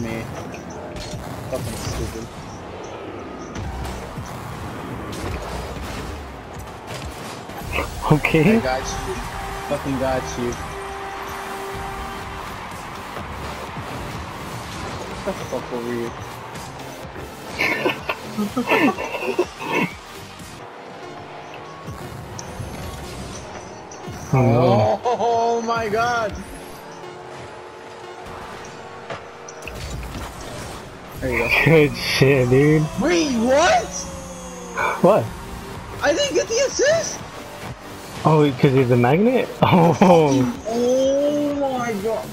me. Fucking stupid. Okay. I got you. Fucking got you. Get the fuck over here. Oh. Oh, my god! There you go. Good shit, dude. Wait, what? What? I didn't get the assist? Oh, because he's a magnet? Oh. Oh my god.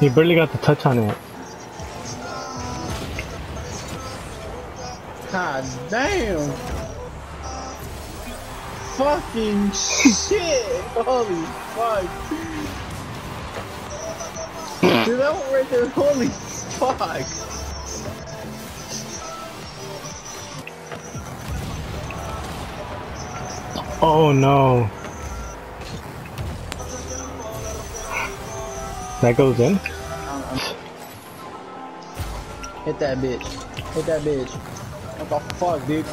He barely got the touch on it. God damn. Fucking shit. Holy fuck. Dude, that one right there. Holy fuck. Oh no. That goes in? Hit that bitch. Hit that bitch. What the fuck, dude?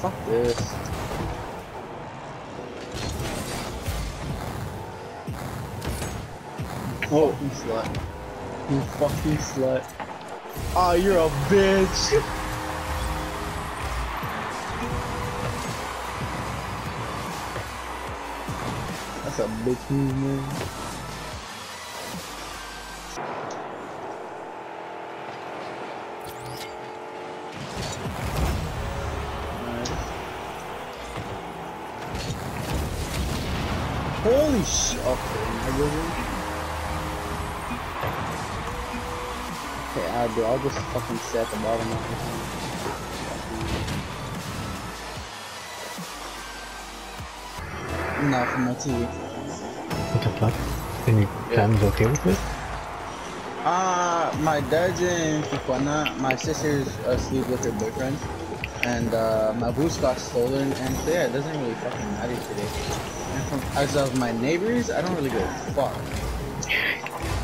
Fuck this. Oh, you slut. You fucking slut. Oh, you're a bitch. That's a bitch move, man. Holy shit. Okay, nigga. Okay, I'll do. I'll just fucking set the bottom of it. Not from my TV. What the fuck? And your Yeah. family's okay with it? Uh, my dad's in Tijuana. My sister's asleep with her boyfriend. And uh, my boost got stolen. And so yeah, it doesn't really fucking matter today. And from, as of my neighbors, I don't really give a fuck.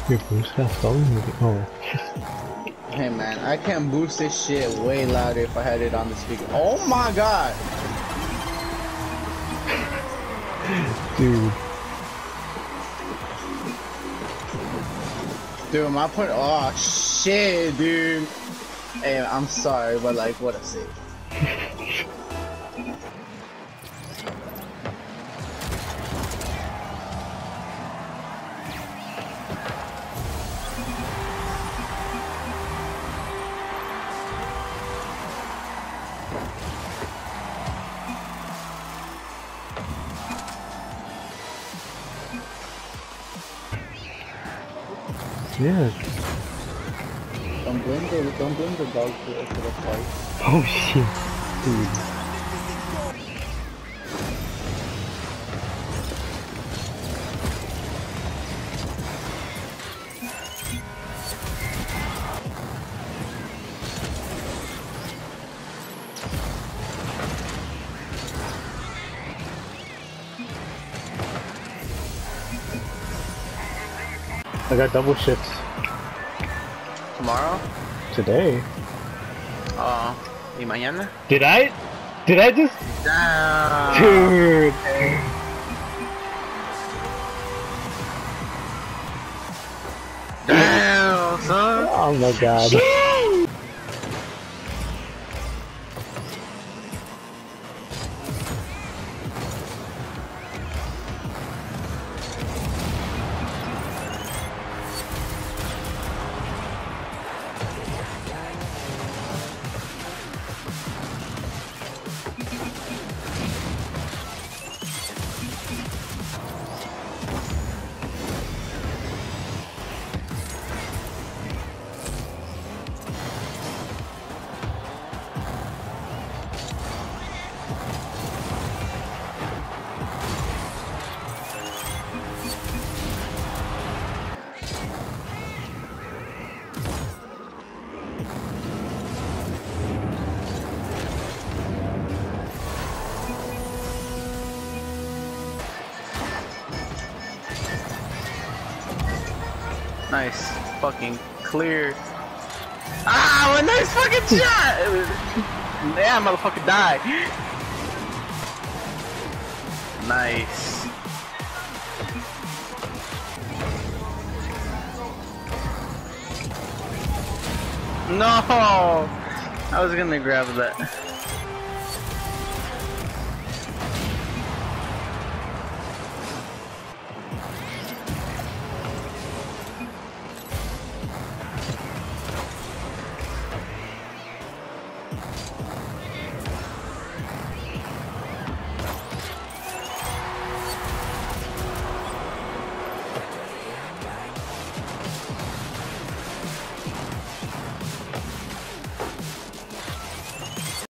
Your boost got stolen? Oh. Hey man, I can boost this shit way louder if I had it on the speaker. Oh my god! Dude. Dude, my point. Oh shit, dude. Hey, I'm sorry, but like, what a save. Yeah. Don't blame the don't blame the dog for, the fight. Oh shit. Dude. I got double shifts Tomorrow? today. Oh, Uh, y mañana? Did I? Did I just? Damn. Dude. Damn, son. Oh my god. Nice. Fucking clear. Ah, what a nice fucking shot! Yeah, motherfucker died. Nice. No! I was gonna grab that.